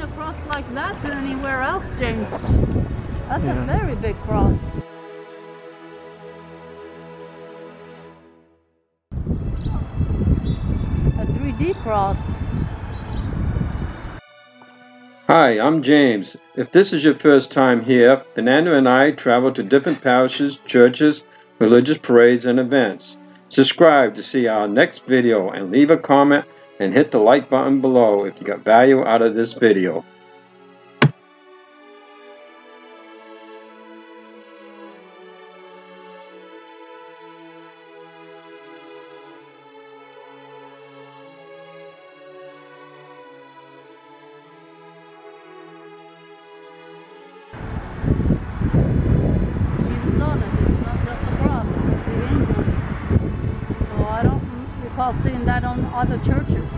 a cross like that anywhere else, James. That's Yeah. a very big cross. A 3D cross. Hi, I'm James. If this is your first time here, Fernanda and I travel to different parishes, churches, religious parades, and events. Subscribe to see our next video and leave a comment and hit the like button below if you got value out of this video. people seeing that on other churches.